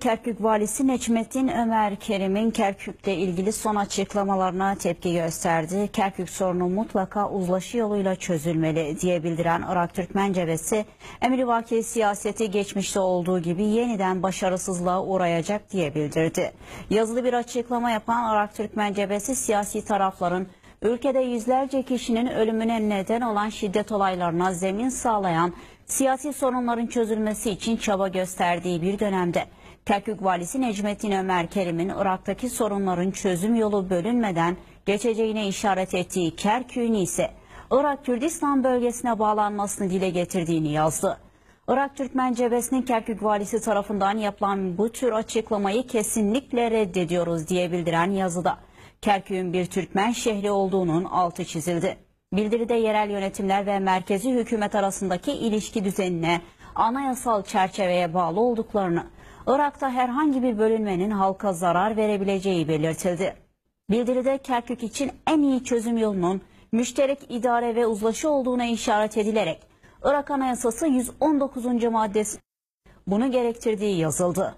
Kerkük Valisi Necmettin Ömer Kerim'in Kerkük'le ilgili son açıklamalarına tepki gösterdi. Kerkük sorunu mutlaka uzlaşı yoluyla çözülmeli diye bildiren Irak Türkmen Cebesi, emrivaki siyaseti geçmişte olduğu gibi yeniden başarısızlığa uğrayacak diye bildirdi. Yazılı bir açıklama yapan Irak Türkmen Cebesi siyasi tarafların ülkede yüzlerce kişinin ölümüne neden olan şiddet olaylarına zemin sağlayan siyasi sorunların çözülmesi için çaba gösterdiği bir dönemde Kerkük Valisi Necmettin Ömer Kerim'in Irak'taki sorunların çözüm yolu bölünmeden geçeceğine işaret ettiği Kerkük'ün ise Irak Kürdistan bölgesine bağlanmasını dile getirdiğini yazdı. Irak Türkmen Cebesi'nin Kerkük Valisi tarafından yapılan bu tür açıklamayı kesinlikle reddediyoruz diye bildiren yazıda Kerkük'ün bir Türkmen şehri olduğunun altı çizildi. Bildiride yerel yönetimler ve merkezi hükümet arasındaki ilişki düzenine anayasal çerçeveye bağlı olduklarını, Irak'ta herhangi bir bölünmenin halka zarar verebileceği belirtildi. Bildiride Kerkük için en iyi çözüm yolunun müşterek idare ve uzlaşı olduğuna işaret edilerek Irak Anayasası 119. maddesi bunu gerektirdiği yazıldı.